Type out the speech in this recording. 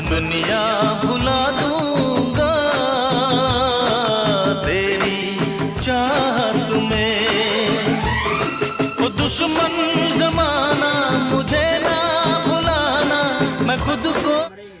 मैं दुनिया भुला दूँगा। तेरी चाहत में। वो दुश्मन जमाना मुझे ना भुलाना। मैं खुद को